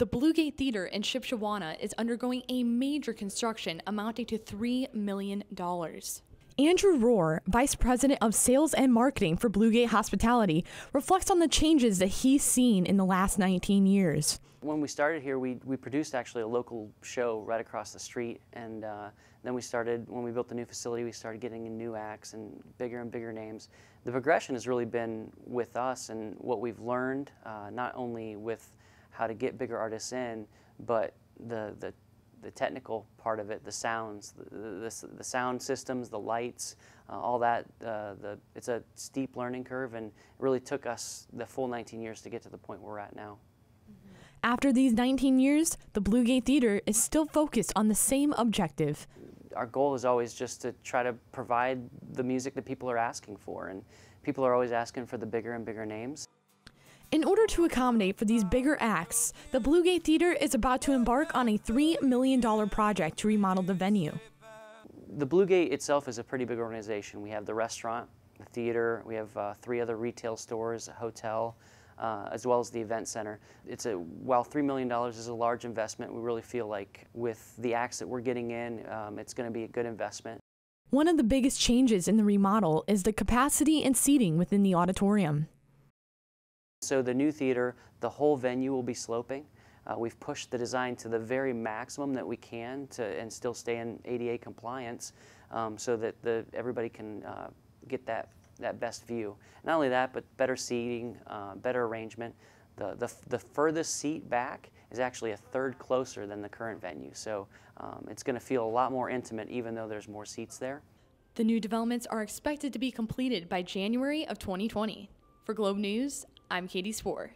The Blue Gate Theater in Shipshewana is undergoing a major construction amounting to $3 million. Andrew Rohrer, Vice President of Sales and Marketing for Blue Gate Hospitality, reflects on the changes that he's seen in the last 19 years. When we started here, we, we produced actually a local show right across the street, and uh, then we started, when we built the new facility, we started getting in new acts and bigger and bigger names. The progression has really been with us and what we've learned, uh, not only with how to get bigger artists in, but the, the the technical part of it, the sounds, the, the, the sound systems, the lights, uh, all that. Uh, the, it's a steep learning curve, and it really took us the full 19 years to get to the point we're at now. After these 19 years, the Blue Gate Theater is still focused on the same objective. Our goal is always just to try to provide the music that people are asking for, and people are always asking for the bigger and bigger names. In order to accommodate for these bigger acts, the Blue Gate Theater is about to embark on a $3 million project to remodel the venue. The Blue Gate itself is a pretty big organization. We have the restaurant, the theater, we have uh, three other retail stores, a hotel, uh, as well as the event center. It's a, while $3 million is a large investment, we really feel like with the acts that we're getting in, um, it's going to be a good investment. One of the biggest changes in the remodel is the capacity and seating within the auditorium. So the new theater, the whole venue will be sloping. Uh, we've pushed the design to the very maximum that we can to and still stay in ADA compliance um, so that the, everybody can uh, get that, that best view. Not only that, but better seating, uh, better arrangement. The, the, the furthest seat back is actually a third closer than the current venue. So um, it's going to feel a lot more intimate even though there's more seats there. The new developments are expected to be completed by January of 2020. For Globe News, I'm Katie Spoor.